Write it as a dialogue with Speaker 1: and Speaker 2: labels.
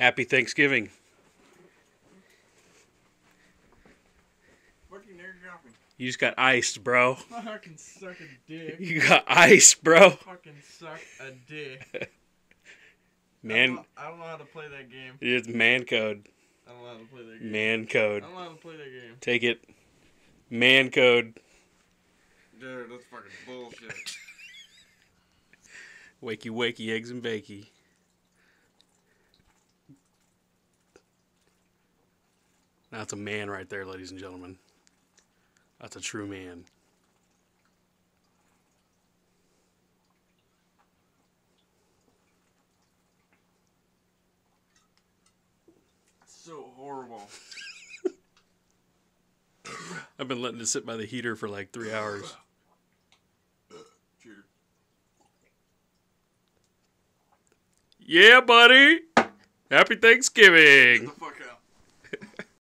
Speaker 1: Happy Thanksgiving.
Speaker 2: Fucking air dropping.
Speaker 1: You just got iced, bro.
Speaker 2: Fucking suck a dick.
Speaker 1: You got iced, bro.
Speaker 2: Fucking suck a dick. I
Speaker 1: Man,
Speaker 2: don't, know, I don't know how to play that game.
Speaker 1: it's man code.
Speaker 2: I don't know how to play that game.
Speaker 1: Man code.
Speaker 2: I don't know how to play that game.
Speaker 1: Take it. Man code.
Speaker 2: Dude, that's fucking bullshit.
Speaker 1: Wakey wakey, eggs and bakey. That's a man right there, ladies and gentlemen. That's a true man.
Speaker 2: so horrible.
Speaker 1: I've been letting it sit by the heater for like three hours.
Speaker 2: Cheers.
Speaker 1: Yeah, buddy. Happy Thanksgiving.
Speaker 2: the fuck out.